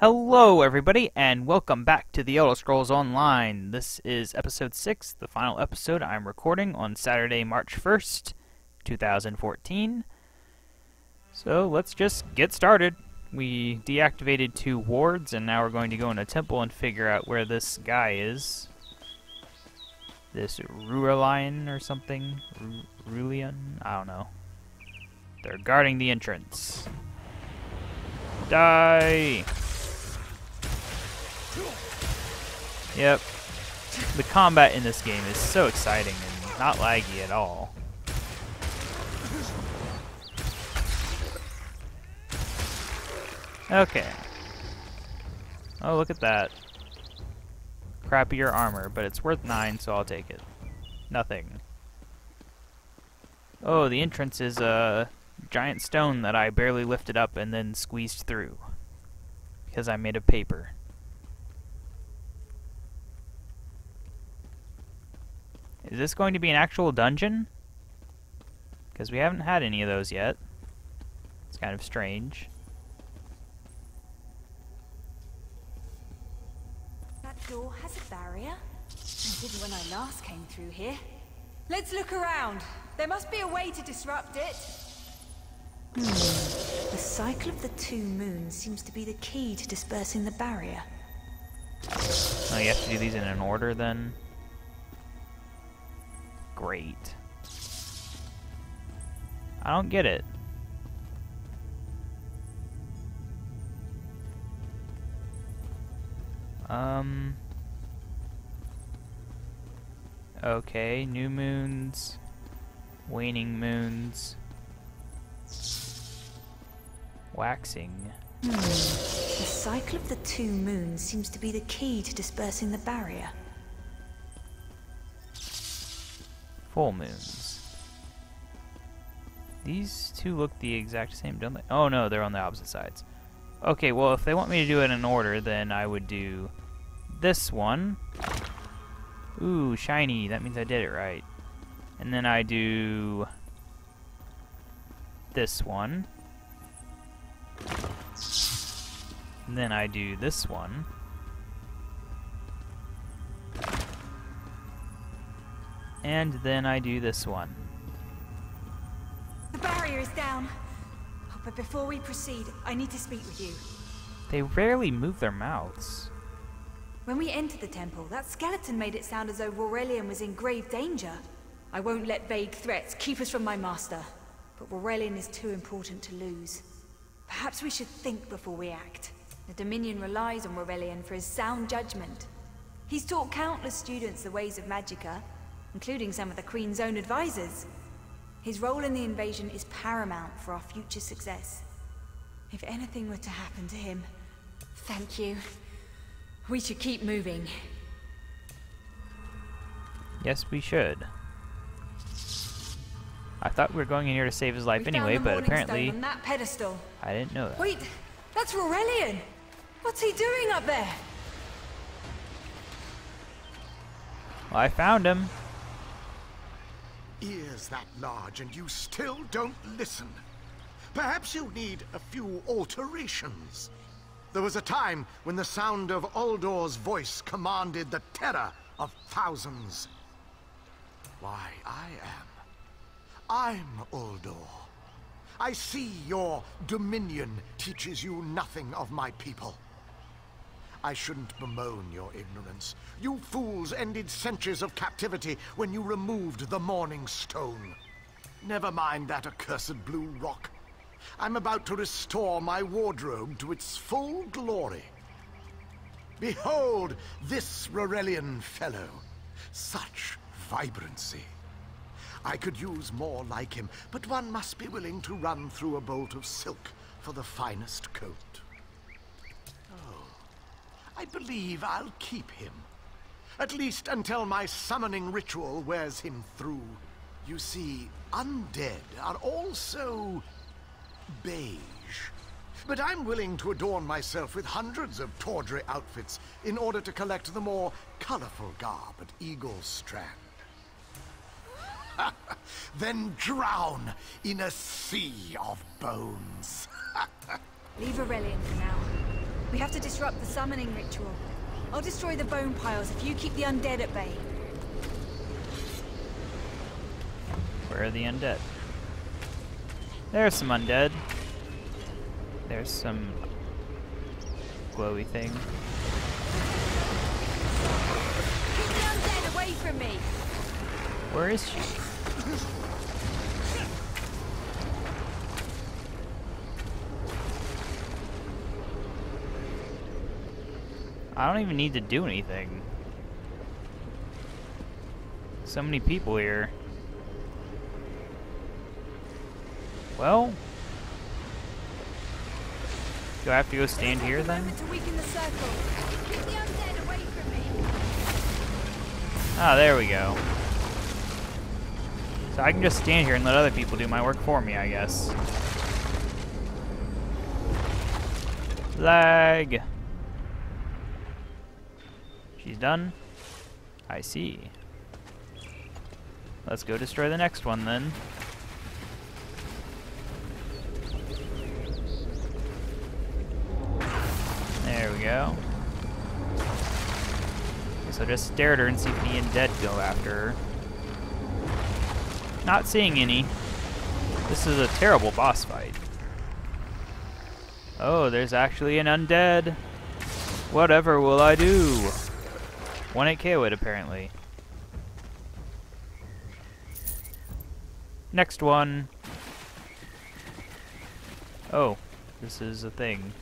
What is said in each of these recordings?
Hello, everybody, and welcome back to the Elder Scrolls Online. This is episode 6, the final episode I'm recording on Saturday, March 1st, 2014. So let's just get started. We deactivated two wards, and now we're going to go in a temple and figure out where this guy is. This Ruelian or something? Rulian? I don't know. They're guarding the entrance. Die! Yep. The combat in this game is so exciting and not laggy at all. Okay. Oh, look at that. Crappier armor, but it's worth 9, so I'll take it. Nothing. Oh, the entrance is a giant stone that I barely lifted up and then squeezed through. Because I'm made of paper. Is this going to be an actual dungeon? Because we haven't had any of those yet. It's kind of strange. That door has a barrier. I didn't when I last came through here. Let's look around. There must be a way to disrupt it. Hmm. The cycle of the two moons seems to be the key to dispersing the barrier. Oh, you have to do these in an order then? Great. I don't get it. Um... Okay, new moons, waning moons, waxing. Hmm. The cycle of the two moons seems to be the key to dispersing the barrier. Full moons. These two look the exact same, don't they? Oh no, they're on the opposite sides. Okay, well if they want me to do it in order, then I would do this one. Ooh, shiny. That means I did it right. And then I do this one. And then I do this one. And then I do this one. The barrier is down. Oh, but before we proceed, I need to speak with you. They rarely move their mouths. When we entered the temple, that skeleton made it sound as though Aurelian was in grave danger. I won't let vague threats keep us from my master. But Aurelian is too important to lose. Perhaps we should think before we act. The Dominion relies on Aurelian for his sound judgment. He's taught countless students the ways of Magicka, including some of the Queen's own advisors. His role in the invasion is paramount for our future success. If anything were to happen to him, thank you. We should keep moving. Yes, we should. I thought we were going in here to save his life we anyway, but apparently on that pedestal. I didn't know that. Wait, that's Aurelian. What's he doing up there? Well, I found him. Ears that large and you still don't listen. Perhaps you need a few alterations. There was a time when the sound of Uldor's voice commanded the terror of thousands. Why, I am. I'm Uldor. I see your dominion teaches you nothing of my people. I shouldn't bemoan your ignorance. You fools ended centuries of captivity when you removed the Morning Stone. Never mind that accursed blue rock. I'm about to restore my wardrobe to its full glory. Behold this Aurelian fellow. Such vibrancy. I could use more like him, but one must be willing to run through a bolt of silk for the finest coat. I believe I'll keep him. At least until my summoning ritual wears him through. You see, undead are also beige. But I'm willing to adorn myself with hundreds of tawdry outfits in order to collect the more colorful garb at Eagle Strand. then drown in a sea of bones. Leave Aurelian for now. We have to disrupt the summoning ritual. I'll destroy the bone piles if you keep the undead at bay. Where are the undead? There's some undead. There's some glowy thing. Keep the undead away from me! Where is she? I don't even need to do anything. So many people here. Well, do I have to go stand here then? Moment to weaken the circle. Keep the undead away from me. Ah, there we go. So I can just stand here and let other people do my work for me, I guess. Lag. Done. I see. Let's go destroy the next one then. There we go. So just stare at her and see if any undead go after her. Not seeing any. This is a terrible boss fight. Oh, there's actually an undead. Whatever will I do? 1 KO it apparently. Next one. Oh, this is a thing.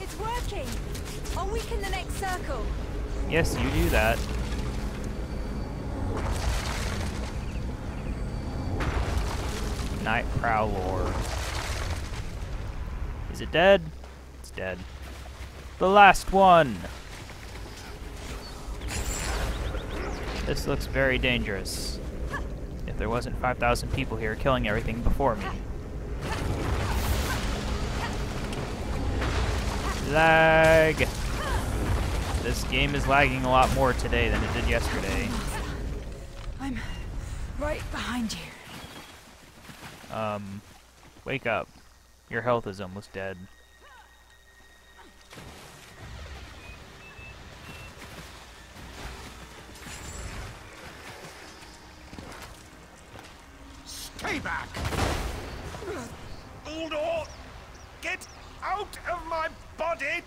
It's working! I'll weaken the next circle. Yes, you do that. Night Prowler. Is it dead? It's dead. The last one! This looks very dangerous. If there wasn't 5,000 people here killing everything before me. Lag! This game is lagging a lot more today than it did yesterday. I'm right behind you. Um, wake up. Your health is almost dead. Stay back! Uldor! Get out of my body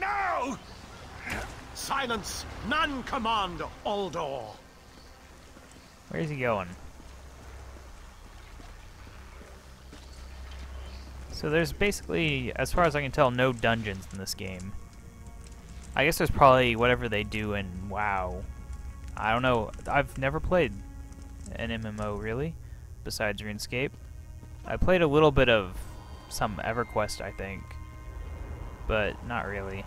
now! Silence! None command Uldor! Where's he going? So there's basically, as far as I can tell, no dungeons in this game. I guess there's probably whatever they do in WoW. I don't know. I've never played an MMO really, besides RuneScape. I played a little bit of some EverQuest, I think, but not really.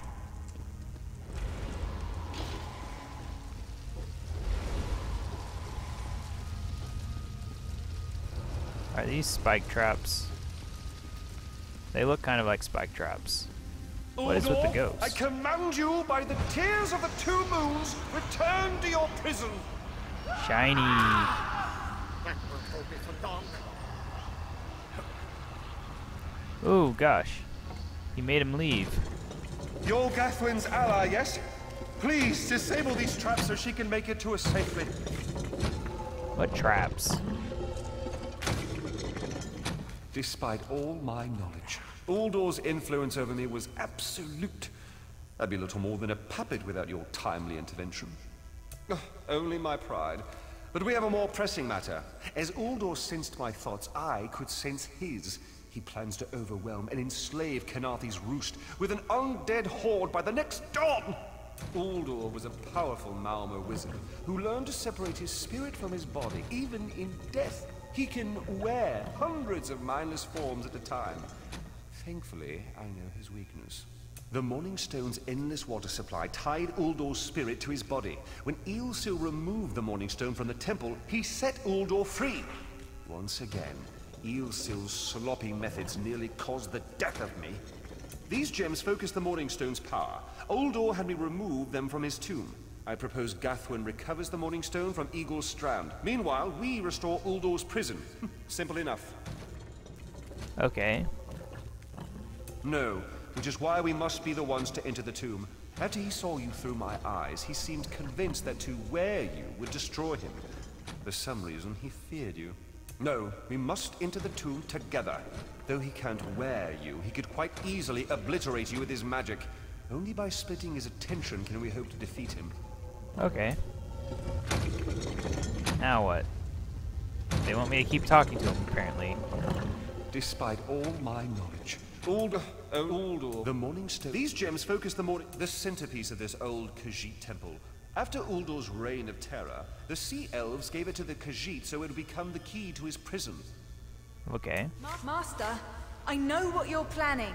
Are these spike traps? They look kind of like spike traps. What is with the ghost? I command you by the tears of the two moons, return to your prison. Shiny. That will hold me for long. Oh gosh. He made him leave. You're Gathwen's ally, yes? Please disable these traps so she can make it to us safely. What traps? Despite all my knowledge, Uldor's influence over me was absolute. I'd be little more than a puppet without your timely intervention. Ugh, only my pride. But we have a more pressing matter. As Uldor sensed my thoughts, I could sense his. He plans to overwhelm and enslave Khenarthi's roost with an undead horde by the next dawn! Uldor was a powerful Maormer wizard who learned to separate his spirit from his body, even in death. He can wear hundreds of mindless forms at a time. Thankfully, I know his weakness. The Morning Stone's endless water supply tied Uldor's spirit to his body. When Eilsil removed the Morning Stone from the temple, he set Uldor free. Once again, Eilsil's sloppy methods nearly caused the death of me. These gems focus the Morning Stone's power. Uldor had me remove them from his tomb. I propose Gathwen recovers the Morning Stone from Eagle's Strand. Meanwhile, we restore Uldor's prison. Simple enough. Okay. No, which is why we must be the ones to enter the tomb. After he saw you through my eyes, he seemed convinced that to wear you would destroy him. For some reason, he feared you. No, we must enter the tomb together. Though he can't wear you, he could quite easily obliterate you with his magic. Only by splitting his attention can we hope to defeat him. Okay. Now what? They want me to keep talking to him, apparently. Despite all my knowledge, Uldor, oh, Uldor, the Morning Stone. These gems focus the morning, the centerpiece of this old Khajiit temple. After Uldor's reign of terror, the Sea Elves gave it to the Khajiit so it would become the key to his prison. Okay. Master, I know what you're planning.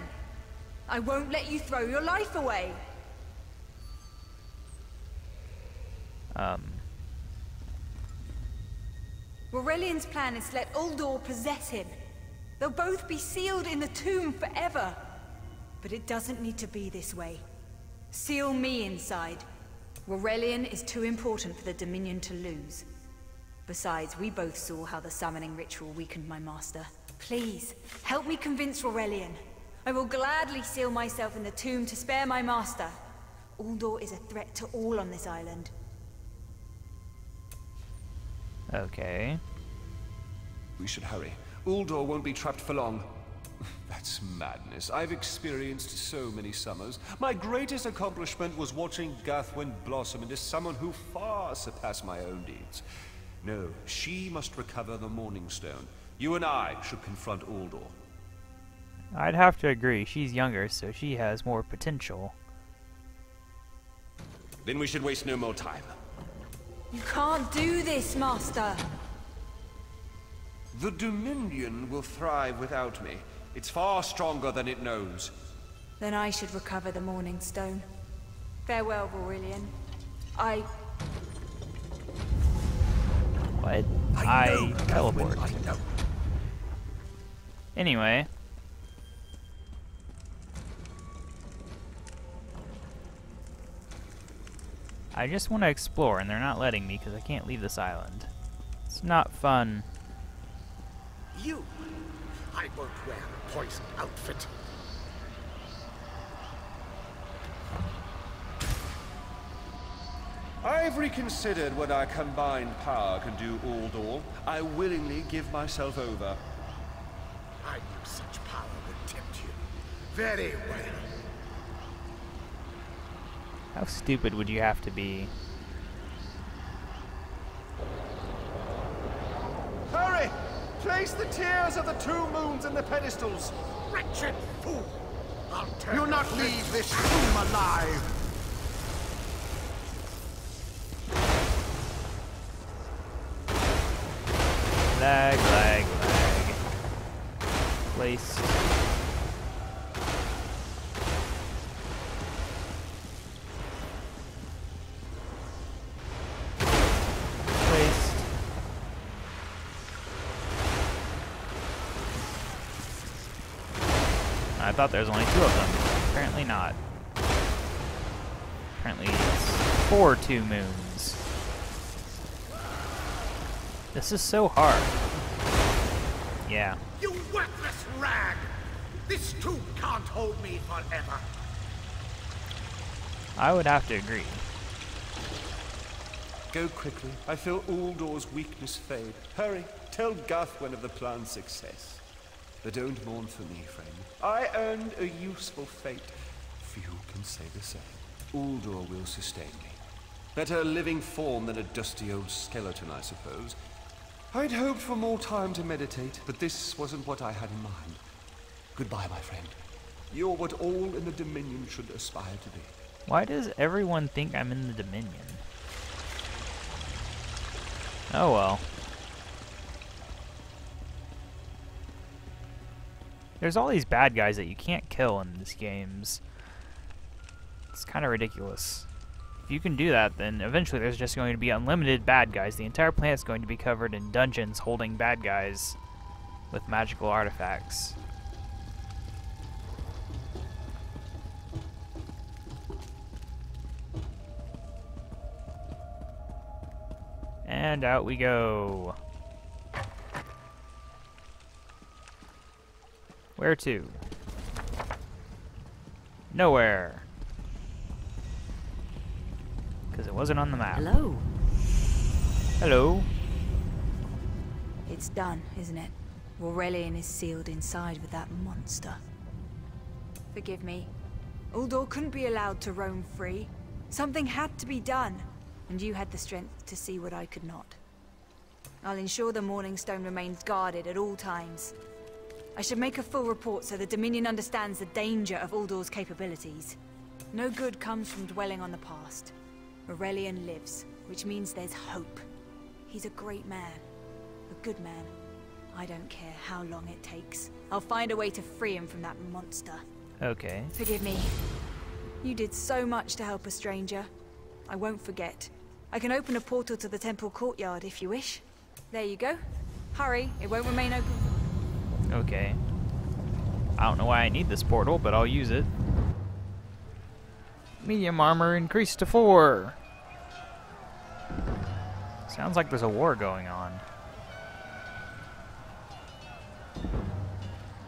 I won't let you throw your life away. Um. Aurelian's plan is to let Uldor possess him. They'll both be sealed in the tomb forever. But it doesn't need to be this way. Seal me inside. Aurelian is too important for the Dominion to lose. Besides, we both saw how the summoning ritual weakened my master. Please, help me convince Aurelian. I will gladly seal myself in the tomb to spare my master. Uldor is a threat to all on this island. Okay. We should hurry. Uldor won't be trapped for long. That's madness. I've experienced so many summers. My greatest accomplishment was watching Gathwen blossom into someone who far surpassed my own deeds. No, she must recover the Morning Stone. You and I should confront Uldor. I'd have to agree. She's younger, so she has more potential. Then we should waste no more time. You can't do this, Master! The Dominion will thrive without me. It's far stronger than it knows. Then I should recover the Morning Stone. Farewell, Aurelian. I... What? I, I, know, teleport. I know. Anyway. I just want to explore, and they're not letting me because I can't leave this island. It's not fun. You! I won't wear a poisoned outfit. I've reconsidered what our combined power can do, Uldor. I willingly give myself over. I knew such power would tempt you. Very well. How stupid would you have to be? Hurry! Place the tears of the two moons in the pedestals. Wretched fool! I'll tear You'll not leave this tomb alive! Lag, lag, lag. Place. Placed. I thought there was only two of them. Apparently not. Apparently it's four two moons. This is so hard. Yeah. You worthless rag! This tomb can't hold me forever. I would have to agree. Go quickly. I feel Uldor's weakness fade. Hurry, tell Gathwen of the plan's success. But don't mourn for me, friend. I earned a useful fate. Few can say the same. Uldor will sustain me. Better a living form than a dusty old skeleton, I suppose. I'd hoped for more time to meditate, but this wasn't what I had in mind. Goodbye, my friend. You're what all in the Dominion should aspire to be. Why does everyone think I'm in the Dominion? Oh well. There's all these bad guys that you can't kill in these games. It's kind of ridiculous. If you can do that, then eventually there's just going to be unlimited bad guys. The entire planet's going to be covered in dungeons holding bad guys with magical artifacts. And out we go. Where to? Nowhere. Because it wasn't on the map. Hello. Hello. It's done, isn't it? Aurelian is sealed inside with that monster. Forgive me. Uldor couldn't be allowed to roam free. Something had to be done, and you had the strength to see what I could not. I'll ensure the Morning Stone remains guarded at all times. I should make a full report so the Dominion understands the danger of Uldor's capabilities. No good comes from dwelling on the past. Aurelian lives, which means there's hope. He's a great man. A good man. I don't care how long it takes. I'll find a way to free him from that monster. Okay. Forgive me. You did so much to help a stranger. I won't forget. I can open a portal to the temple courtyard if you wish. There you go. Hurry, it won't remain open. Okay. I don't know why I need this portal, but I'll use it. Medium armor increased to four. Sounds like there's a war going on.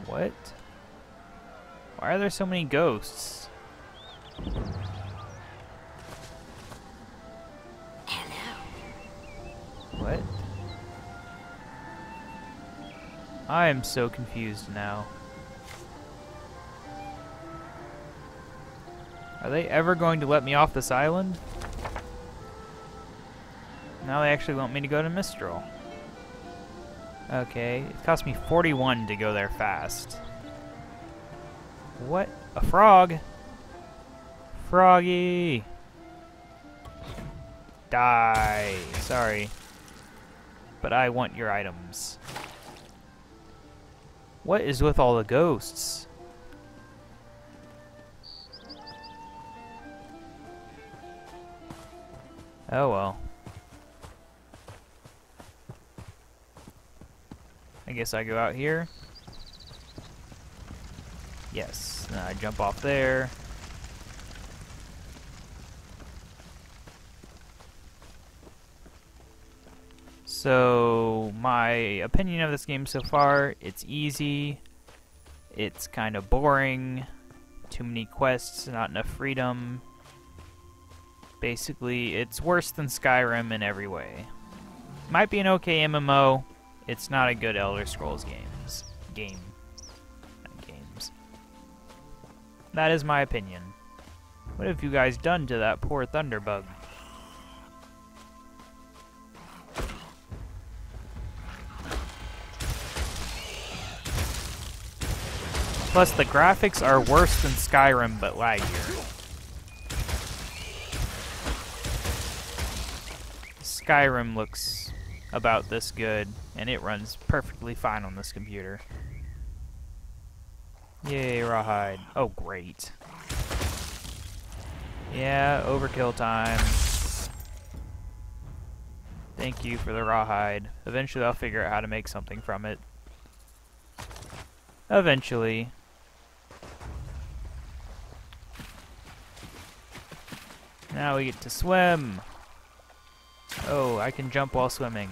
What? Why are there so many ghosts? I am so confused now. Are they ever going to let me off this island? Now they actually want me to go to Mistral. Okay, it cost me 41 to go there fast. What? A frog? Froggy! Die! Sorry. But I want your items. What is with all the ghosts? Oh well. I guess I go out here. Yes, I jump off there. So, my opinion of this game so far, it's easy, it's kind of boring, too many quests, not enough freedom. Basically, it's worse than Skyrim in every way. Might be an okay MMO, it's not a good Elder Scrolls games. Game. Not games. That is my opinion. What have you guys done to that poor Thunderbug? Plus, the graphics are worse than Skyrim, but laggier. Skyrim looks about this good, and it runs perfectly fine on this computer. Yay, rawhide. Oh, great. Yeah, overkill time. Thank you for the rawhide. Eventually I'll figure out how to make something from it. Eventually. Now we get to swim. Oh, I can jump while swimming.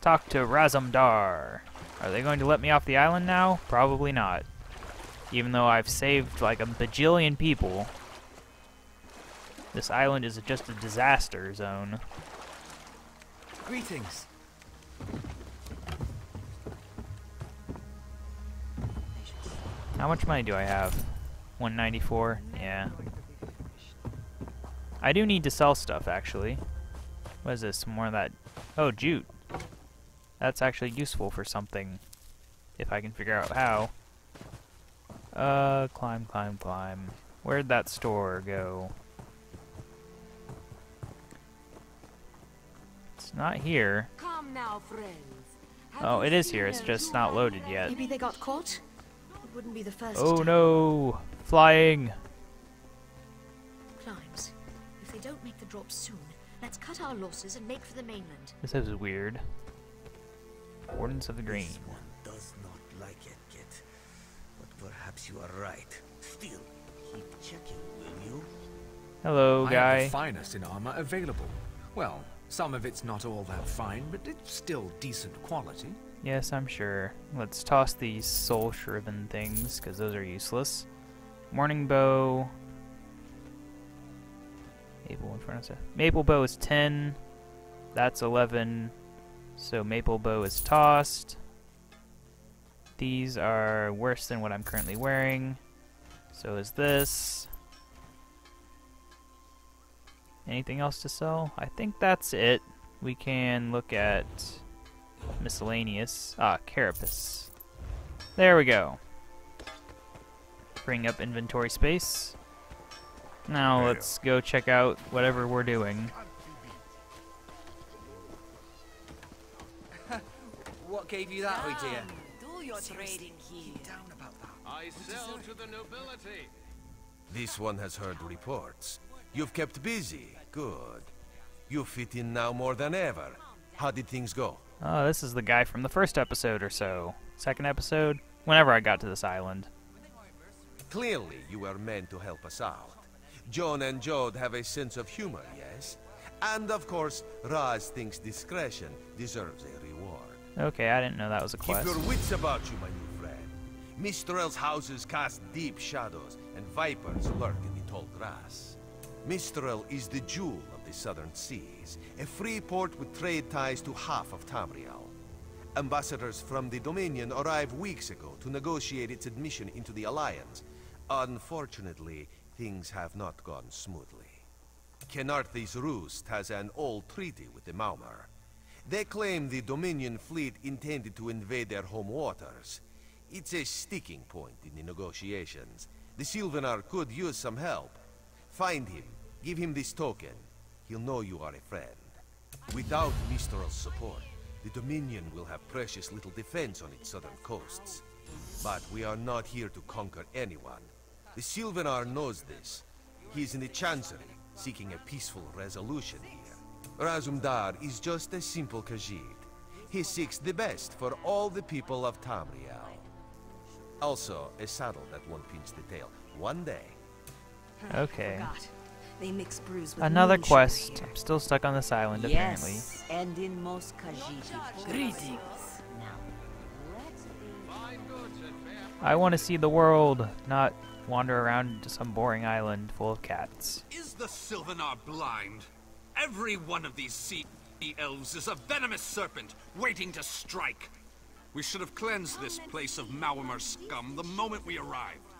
Talk to Razum-dar. Are they going to let me off the island now? Probably not. Even though I've saved like a bajillion people. This island is just a disaster zone. Greetings. How much money do I have? 194? Yeah. I do need to sell stuff, actually. What is this? More of that... Oh, jute. That's actually useful for something. If I can figure out how. Uh, climb, climb, climb. Where'd that store go? It's not here. Come now, friends. Have Oh, it is here. It's just not loaded yet. Maybe they got caught? It wouldn't be the first Oh time. no! Flying! Climbs. If they don't make the drop soon, let's cut our losses and make for the mainland. This is weird. Wardens of the Green. This one does not like it, Kit. But perhaps you are right. Still, keep checking, will you? Hello, I have guy. the finest in armor available. Well, Some of it's not all that fine, but it's still decent quality. Yes, I'm sure. Let's toss these soul shriven things, because those are useless. Morning bow. Maple in front of us. Maple bow is 10. That's 11. So maple bow is tossed. These are worse than what I'm currently wearing. So is this. Anything else to sell? I think that's it. We can look at miscellaneous. Ah, carapace. There we go. Bring up inventory space. Now let's go check out whatever we're doing. What gave you that idea? Do your trading here. Down about that. I sell to the nobility. This one has heard reports. You've kept busy. Good. You fit in now more than ever. How did things go? Oh, this is the guy from the first episode or so. Second episode? Whenever I got to this island. Clearly, you were meant to help us out. Jone and Jode have a sense of humor, yes? And of course, Raz thinks discretion deserves a reward. Okay, I didn't know that was a Keep quest. your wits about you, my new friend. Mistral's houses cast deep shadows, and vipers lurk in the tall grass. Mistrel is the jewel of the southern seas, a free port with trade ties to half of Tamriel. Ambassadors from the Dominion arrived weeks ago to negotiate its admission into the Alliance. Unfortunately, things have not gone smoothly. Khenarthi's Roost has an old treaty with the Maormer. They claim the Dominion fleet intended to invade their home waters. It's a sticking point in the negotiations. The Silvenar could use some help. Find him, give him this token. He'll know you are a friend. Without Mistral's support, the Dominion will have precious little defense on its southern coasts. But we are not here to conquer anyone. The Silvenar knows this. He is in the Chancery, seeking a peaceful resolution here. Razum-dar is just a simple Khajiit. He seeks the best for all the people of Tamriel. Also, a saddle that won't pinch the tail. One day. Okay. They mix brews with Another quest. I'm still stuck on this island, apparently. Yes, and in most Khajiit. Greetings. Now, let's be I want to see the world, not wander around to some boring island full of cats. Is the Silvenar blind? Every one of these sea elves is a venomous serpent waiting to strike. We should have cleansed this place of Maormer scum the moment we arrived.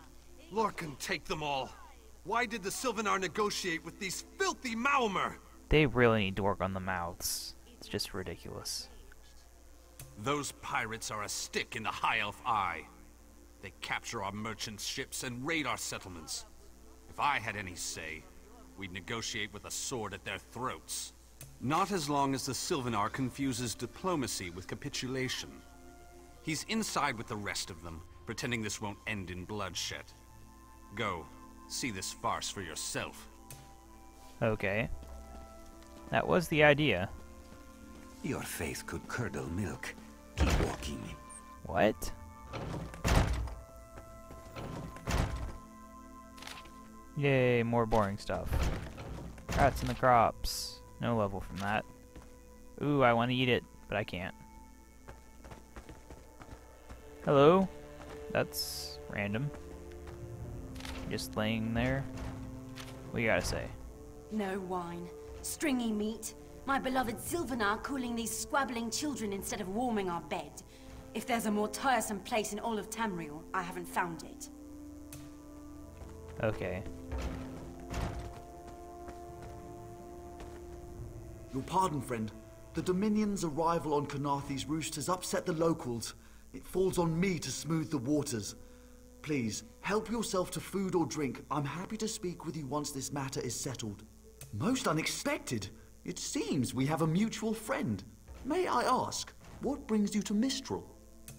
Lorkhan, take them all. Why did the Silvenar negotiate with these filthy Maormer? They really need to work on the mouths. It's just ridiculous. Those pirates are a stick in the High Elf eye. They capture our merchant ships and raid our settlements. If I had any say, we'd negotiate with a sword at their throats. Not as long as the Silvenar confuses diplomacy with capitulation. He's inside with the rest of them, pretending this won't end in bloodshed. Go, see this farce for yourself. Okay. That was the idea. Your faith could curdle milk. Keep walking. What? Yay, more boring stuff. Rats in the crops. No level from that. Ooh, I want to eat it, but I can't. Hello? That's random. Just laying there. What you gotta say? No wine. Stringy meat. My beloved Silvenar cooling these squabbling children instead of warming our bed. If there's a more tiresome place in all of Tamriel, I haven't found it. Okay. Your pardon, friend. The Dominion's arrival on Khenarthi's roost has upset the locals. It falls on me to smooth the waters. Please, help yourself to food or drink. I'm happy to speak with you once this matter is settled. Most unexpected. It seems we have a mutual friend. May I ask, what brings you to Mistral?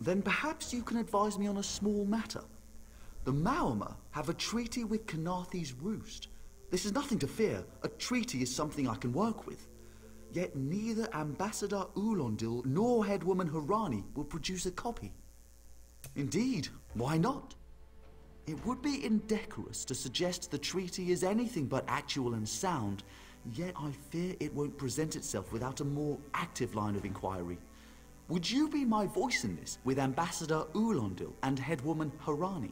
Then perhaps you can advise me on a small matter. The Maormer have a treaty with Khenarthi's roost. This is nothing to fear. A treaty is something I can work with. Yet neither Ambassador Ulondil nor Headwoman Harani will produce a copy. Indeed, why not? It would be indecorous to suggest the treaty is anything but actual and sound, Yet I fear it won't present itself without a more active line of inquiry. Would you be my voice in this with Ambassador Ulondil and headwoman Harani?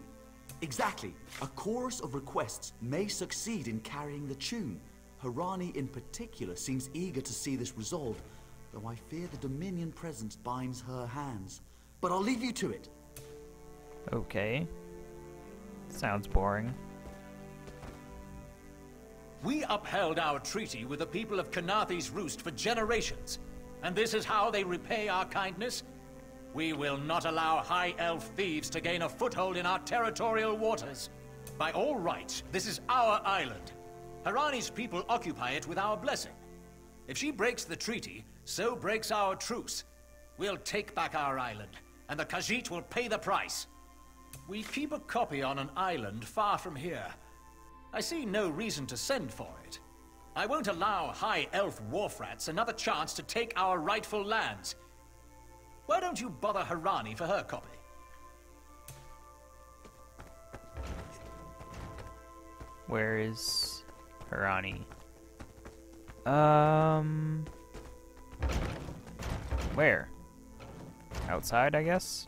Exactly. A chorus of requests may succeed in carrying the tune. Harani in particular seems eager to see this resolved, though I fear the Dominion presence binds her hands. But I'll leave you to it. Okay. Sounds boring. We upheld our treaty with the people of Khenarthi's Roost for generations, and this is how they repay our kindness? We will not allow High Elf thieves to gain a foothold in our territorial waters. By all rights, this is our island. Harani's people occupy it with our blessing. If she breaks the treaty, so breaks our truce. We'll take back our island, and the Khajiit will pay the price. We keep a copy on an island far from here. I see no reason to send for it. I won't allow High Elf Wharf another chance to take our rightful lands. Why don't you bother Harani for her copy? Where is Harani? Um... Where? Outside, I guess?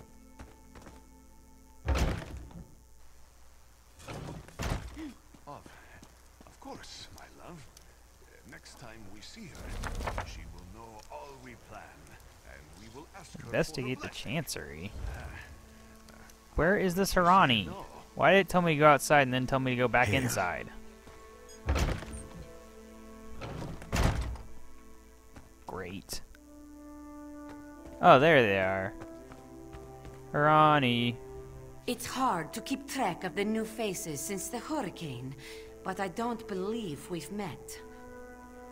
Of, of course, my love. Next time we see her, she will know all we plan, and we will ask Investigate the Chancery. Uh, uh, Where is this Harani? Why did it tell me to go outside and then tell me to go back Here. inside? Great. Oh, there they are. Harani. It's hard to keep track of the new faces since the hurricane, but I don't believe we've met.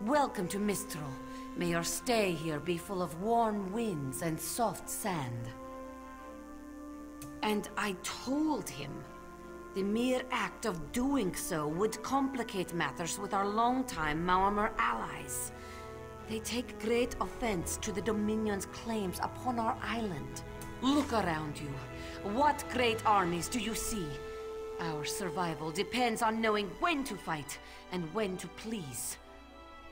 Welcome to Mistral. May your stay here be full of warm winds and soft sand. And I told him the mere act of doing so would complicate matters with our longtime Maormer allies. They take great offense to the Dominion's claims upon our island. Look around you. What great armies do you see? Our survival depends on knowing when to fight and when to please.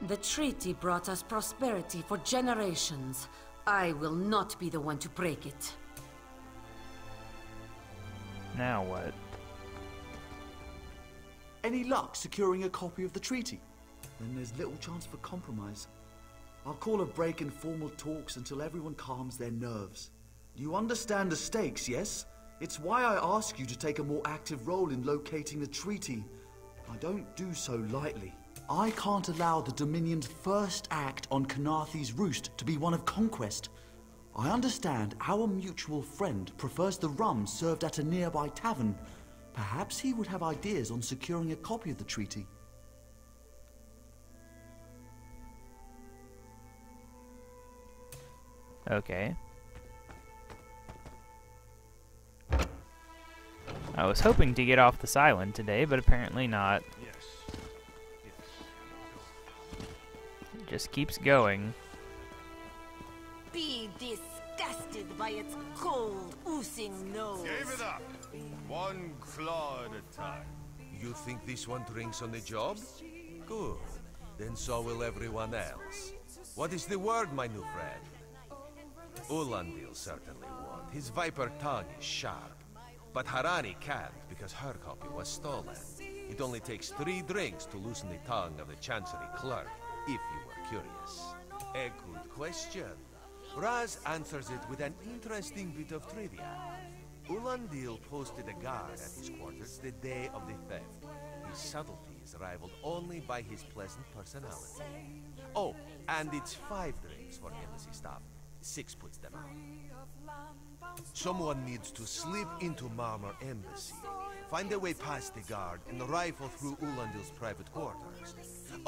The treaty brought us prosperity for generations. I will not be the one to break it. Now what? Any luck securing a copy of the treaty? Then there's little chance for compromise. I'll call a break in formal talks until everyone calms their nerves. You understand the stakes, yes? It's why I ask you to take a more active role in locating the treaty. I don't do so lightly. I can't allow the Dominion's first act on Khenarthi's roost to be one of conquest. I understand our mutual friend prefers the rum served at a nearby tavern. Perhaps he would have ideas on securing a copy of the treaty. Okay. I was hoping to get off this island today, but apparently not. Just keeps going. Be disgusted by its cold, oozing nose. Give it up. One claw at a time. You think this one drinks on the job? Good. Then so will everyone else. What is the word, my new friend? Ulondil certainly won't. His viper tongue is sharp. But Harani can't because her copy was stolen. It only takes three drinks to loosen the tongue of the Chancery clerk, if you curious? A good question. Raz answers it with an interesting bit of trivia. Ulondil posted a guard at his quarters the day of the theft. His subtlety is rivaled only by his pleasant personality. Oh, and it's five drinks for him embassy staff. Six puts them out. Someone needs to slip into Maormer Embassy, find a way past the guard, and rifle through Ulondil's private quarters.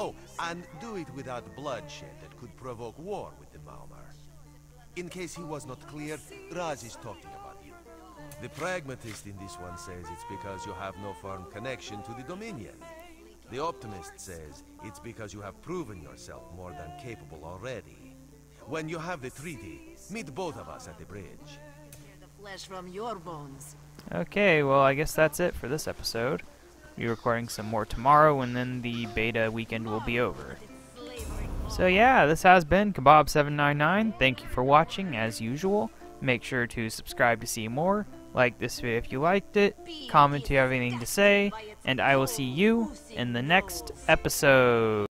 Oh, and do it without bloodshed that could provoke war with the Maormer. In case he was not clear, Raz is talking about you. The pragmatist in this one says it's because you have no firm connection to the Dominion. The optimist says it's because you have proven yourself more than capable already. When you have the treaty, meet both of us at the bridge. The flesh from your bones. Okay, well I guess that's it for this episode be recording some more tomorrow, and then the beta weekend will be over. So yeah, this has been KaBob799. Thank you for watching as usual. Make sure to subscribe to see more. Like this video if you liked it. Comment if you have anything to say. And I will see you in the next episode.